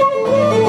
Música